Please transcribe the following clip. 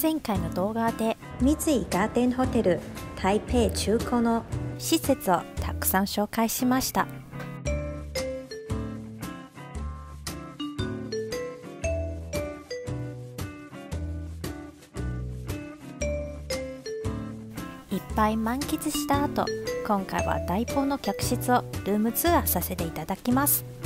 前回の動画で三井ガーデンホテル台北中古の施設をたくさん紹介しました。いっぱい満喫した後今回は大砲の客室をルームツアーさせていただきます。